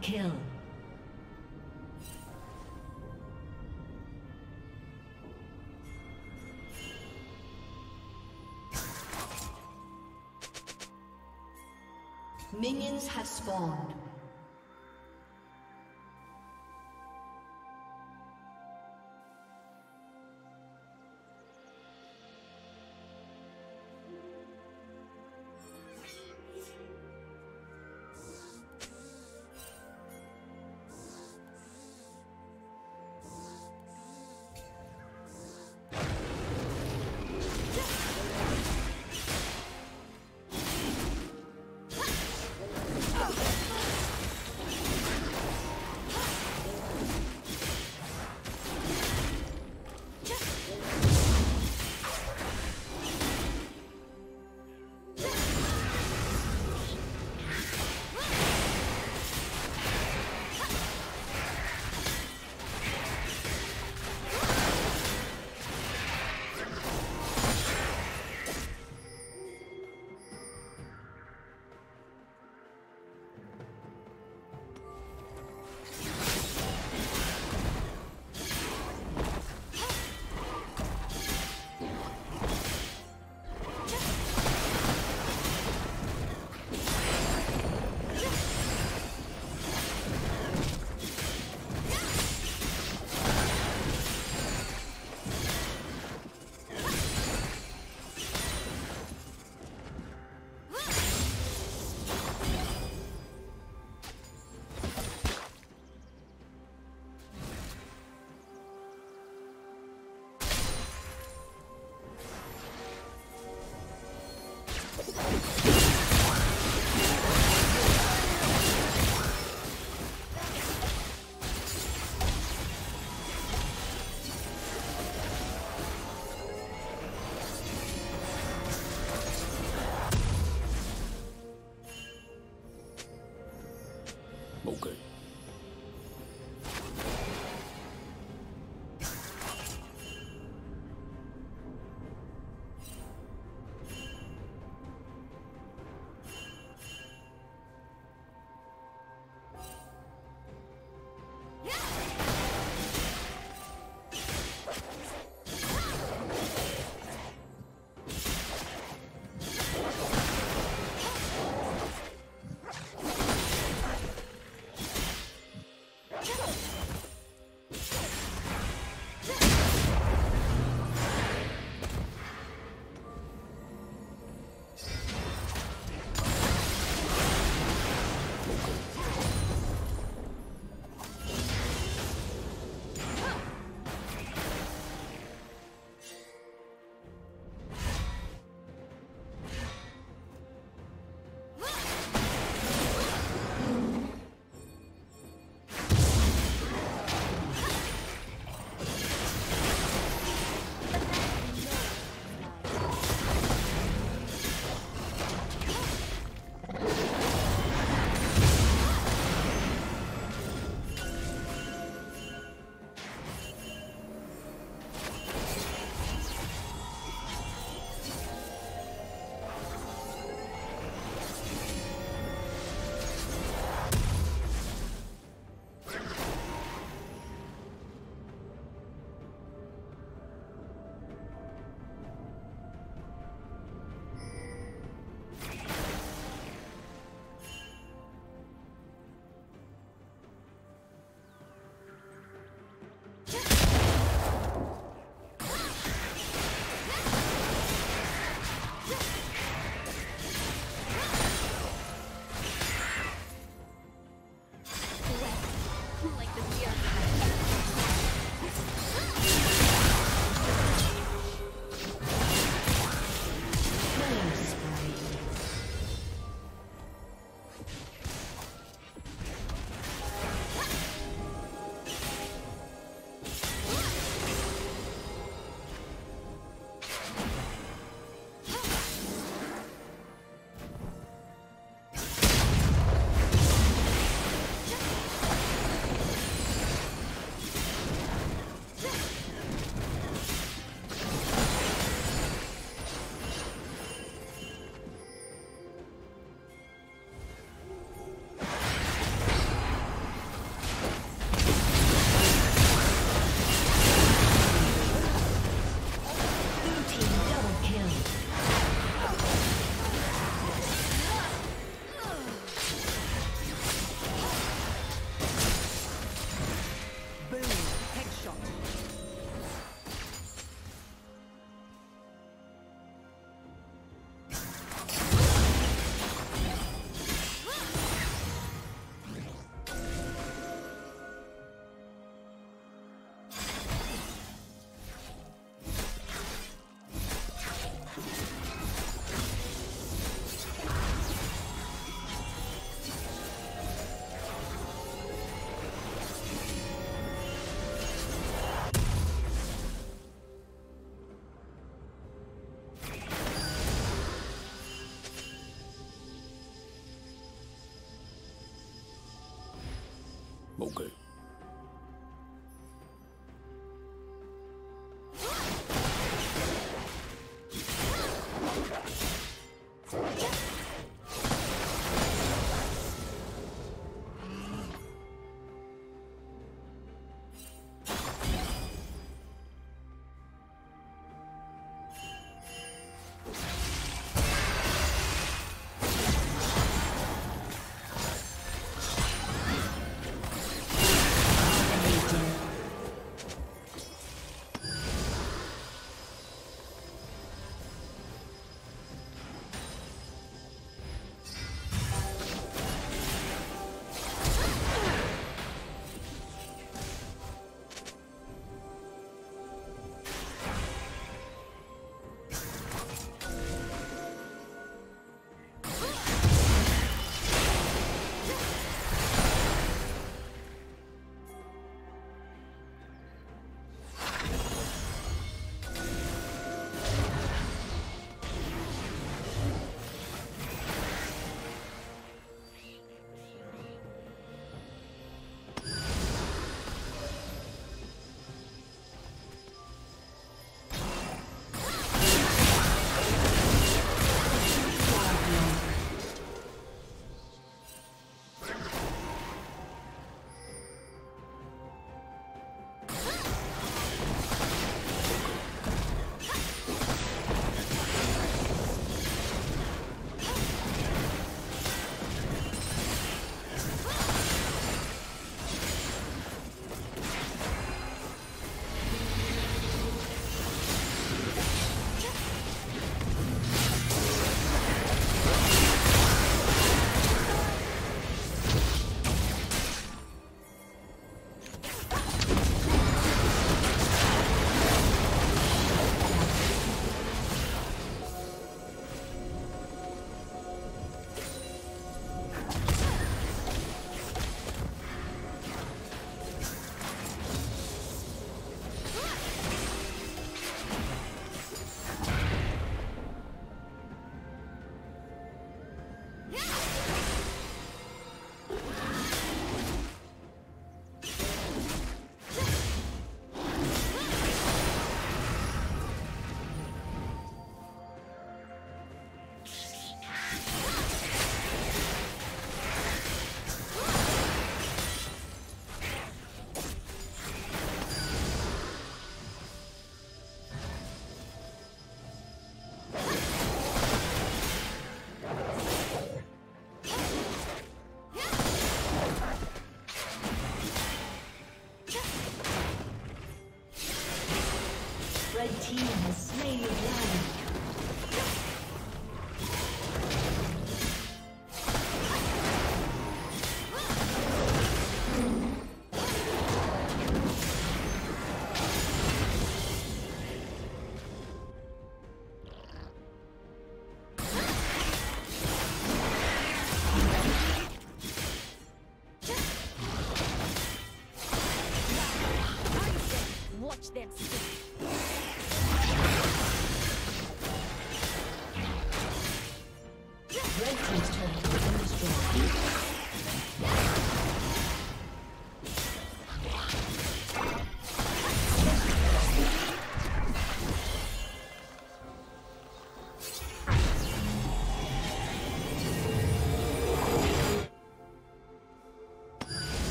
kill. Minions have spawned. Okay.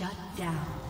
Shut